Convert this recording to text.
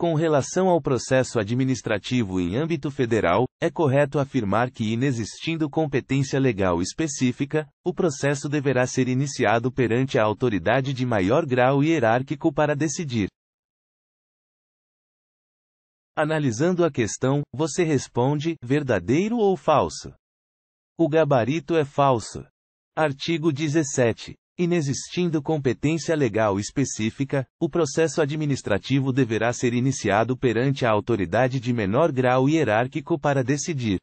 Com relação ao processo administrativo em âmbito federal, é correto afirmar que, inexistindo competência legal específica, o processo deverá ser iniciado perante a autoridade de maior grau hierárquico para decidir. Analisando a questão, você responde: verdadeiro ou falso? O gabarito é falso. Artigo 17. Inexistindo competência legal específica, o processo administrativo deverá ser iniciado perante a autoridade de menor grau hierárquico para decidir.